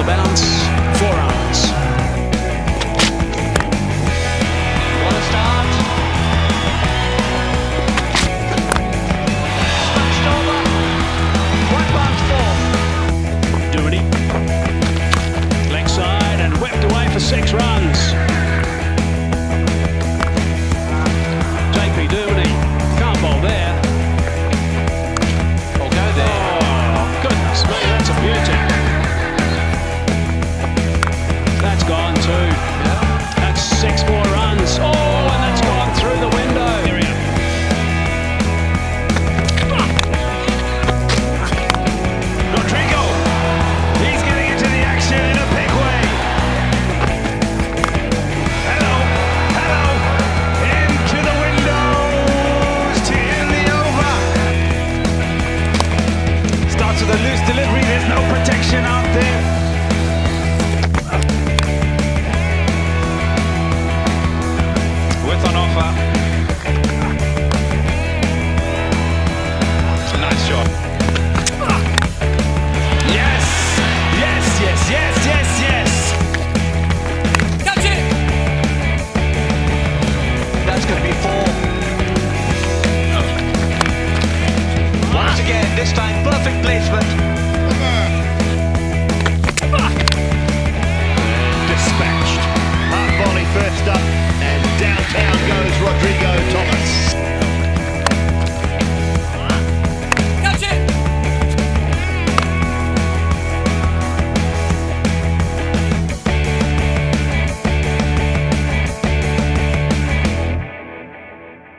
the bounce, there's no protection out there. With an offer. Nice shot. Yes! Yes, yes, yes, yes, yes! That's it! That's gonna be four. Once again, this time perfect placement.